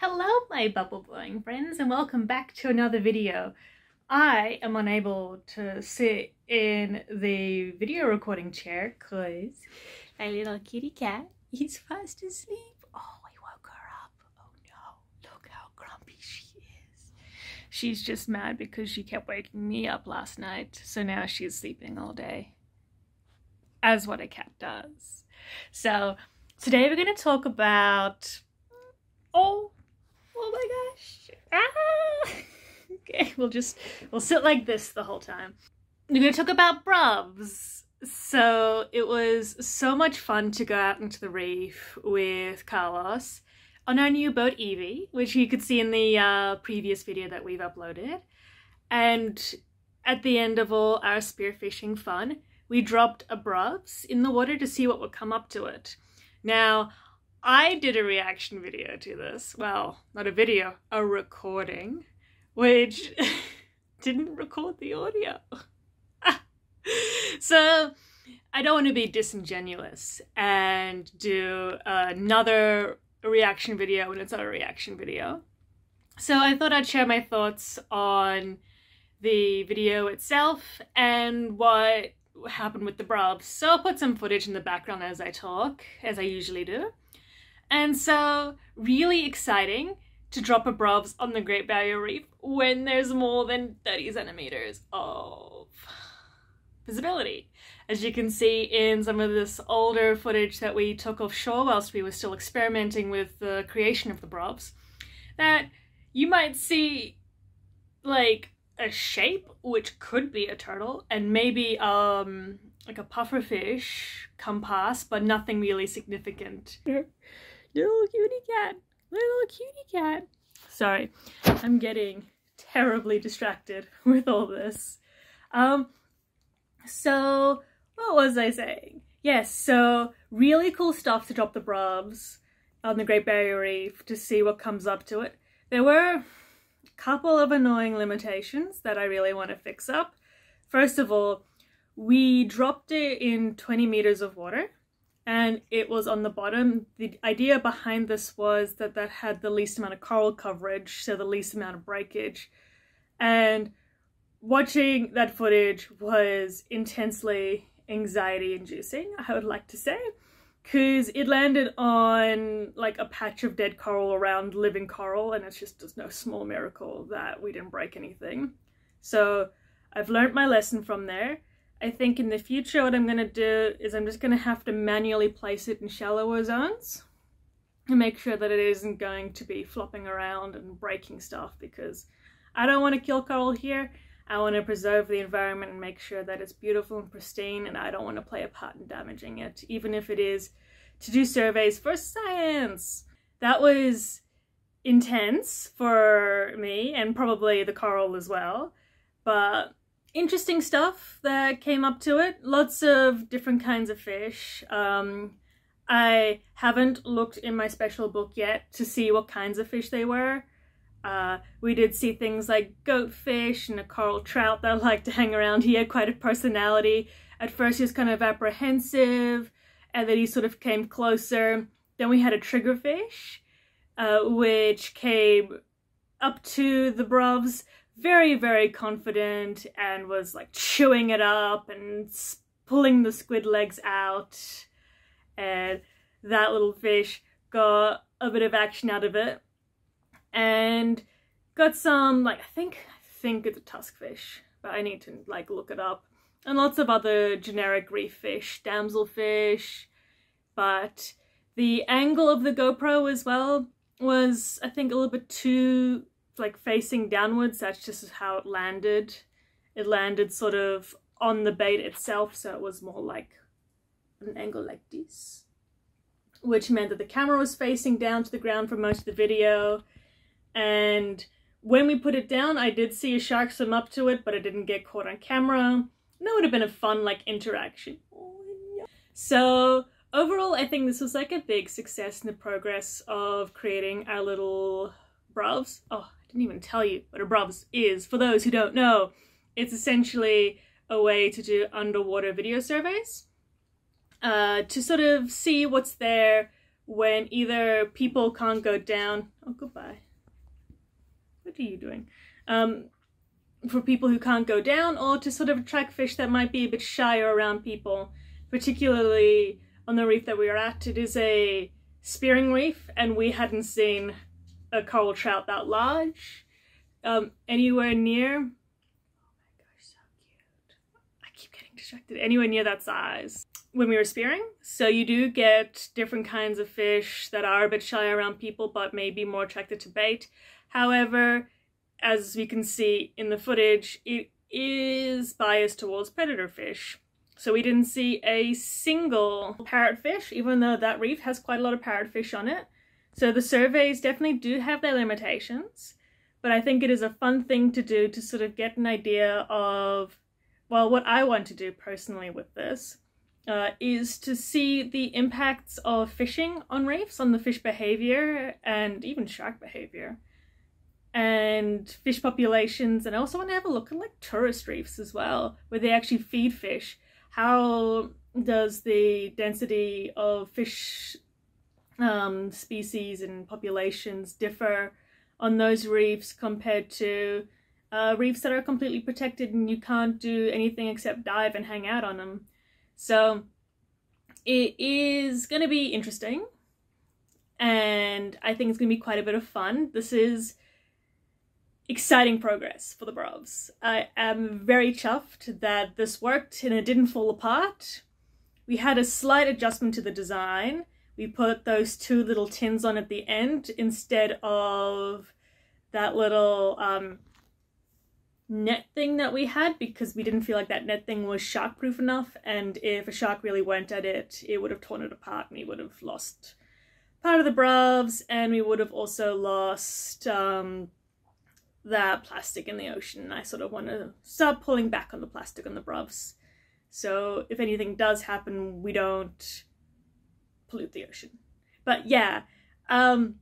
Hello my bubble blowing friends and welcome back to another video. I am unable to sit in the video recording chair because my little kitty cat is fast asleep. Oh, we woke her up. Oh no, look how grumpy she is. She's just mad because she kept waking me up last night, so now she's sleeping all day. As what a cat does. So today we're going to talk about... Oh, Oh my gosh. Ah! Okay, we'll just, we'll sit like this the whole time. We're to talk about bruvs. So it was so much fun to go out into the reef with Carlos on our new boat Evie, which you could see in the uh, previous video that we've uploaded. And at the end of all our spearfishing fun, we dropped a bruvs in the water to see what would come up to it. Now, I did a reaction video to this. Well, not a video, a recording, which didn't record the audio. so I don't want to be disingenuous and do another reaction video when it's not a reaction video. So I thought I'd share my thoughts on the video itself and what happened with the bruvs. So I'll put some footage in the background as I talk, as I usually do. And so, really exciting to drop a bruvs on the Great Barrier Reef when there's more than 30 centimeters of visibility. As you can see in some of this older footage that we took offshore whilst we were still experimenting with the creation of the bruvs, that you might see like a shape which could be a turtle and maybe um like a pufferfish come past but nothing really significant little cutie cat, little cutie cat. Sorry, I'm getting terribly distracted with all this. Um, so what was I saying? Yes, so really cool stuff to drop the bruvs on the Great Barrier Reef to see what comes up to it. There were a couple of annoying limitations that I really want to fix up. First of all, we dropped it in 20 meters of water and it was on the bottom. The idea behind this was that that had the least amount of coral coverage, so the least amount of breakage. And watching that footage was intensely anxiety inducing, I would like to say, because it landed on like a patch of dead coral around living coral, and it's just just no small miracle that we didn't break anything. So I've learned my lesson from there. I think in the future what I'm going to do is I'm just going to have to manually place it in shallower zones and make sure that it isn't going to be flopping around and breaking stuff because I don't want to kill coral here. I want to preserve the environment and make sure that it's beautiful and pristine and I don't want to play a part in damaging it, even if it is to do surveys for science. That was intense for me and probably the coral as well, but interesting stuff that came up to it. Lots of different kinds of fish. Um, I haven't looked in my special book yet to see what kinds of fish they were. Uh, we did see things like goatfish and a coral trout that liked to hang around. He had quite a personality. At first he was kind of apprehensive and then he sort of came closer. Then we had a triggerfish, uh, which came up to the bruvs very, very confident and was like chewing it up and pulling the squid legs out. And that little fish got a bit of action out of it and got some, like, I think, I think it's a tusk fish, but I need to like look it up. And lots of other generic reef fish, damselfish, but the angle of the GoPro as well was, I think, a little bit too like facing downwards. That's just how it landed. It landed sort of on the bait itself, so it was more like an angle like this. Which meant that the camera was facing down to the ground for most of the video. And when we put it down, I did see a shark swim up to it, but it didn't get caught on camera. that would have been a fun like interaction. So overall, I think this was like a big success in the progress of creating our little bruvs. Oh, didn't even tell you what a bruvs is. For those who don't know, it's essentially a way to do underwater video surveys uh, to sort of see what's there when either people can't go down. Oh goodbye. What are you doing? Um, for people who can't go down or to sort of attract fish that might be a bit shyer around people, particularly on the reef that we are at. It is a spearing reef and we hadn't seen a coral trout that large um, anywhere near. Oh distracted. Anywhere near that size when we were spearing. So you do get different kinds of fish that are a bit shy around people but may be more attracted to bait. However, as we can see in the footage, it is biased towards predator fish. So we didn't see a single parrotfish, even though that reef has quite a lot of parrotfish on it. So the surveys definitely do have their limitations, but I think it is a fun thing to do to sort of get an idea of, well, what I want to do personally with this uh, is to see the impacts of fishing on reefs, on the fish behavior, and even shark behavior and fish populations. And I also want to have a look at like tourist reefs as well where they actually feed fish. How does the density of fish um, species and populations differ on those reefs compared to uh, reefs that are completely protected and you can't do anything except dive and hang out on them so it is going to be interesting and I think it's going to be quite a bit of fun this is exciting progress for the bruvs. I am very chuffed that this worked and it didn't fall apart. We had a slight adjustment to the design. We put those two little tins on at the end instead of that little um, net thing that we had because we didn't feel like that net thing was shark proof enough and if a shark really went at it, it would have torn it apart and we would have lost part of the bruvs and we would have also lost um, the plastic in the ocean. I sort of want to start pulling back on the plastic on the bruvs. So if anything does happen, we don't pollute the ocean. But yeah, um,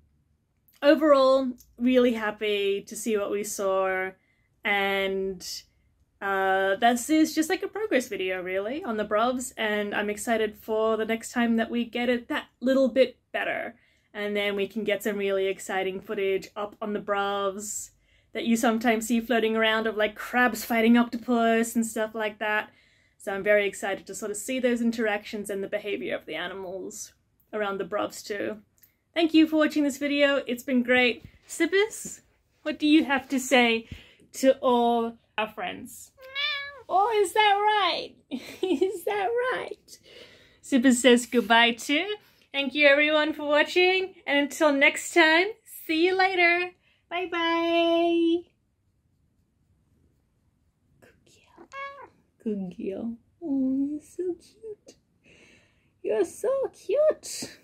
overall, really happy to see what we saw. And uh, this is just like a progress video, really, on the bruvs. And I'm excited for the next time that we get it that little bit better. And then we can get some really exciting footage up on the bruvs that you sometimes see floating around of like crabs fighting octopus and stuff like that. So I'm very excited to sort of see those interactions and the behavior of the animals around the bruvs too. Thank you for watching this video. It's been great. Sippers, what do you have to say to all our friends? Oh, is that right? is that right? Sippers says goodbye too. Thank you everyone for watching and until next time, see you later. Bye bye. Good girl. Oh, you're so cute. You're so cute.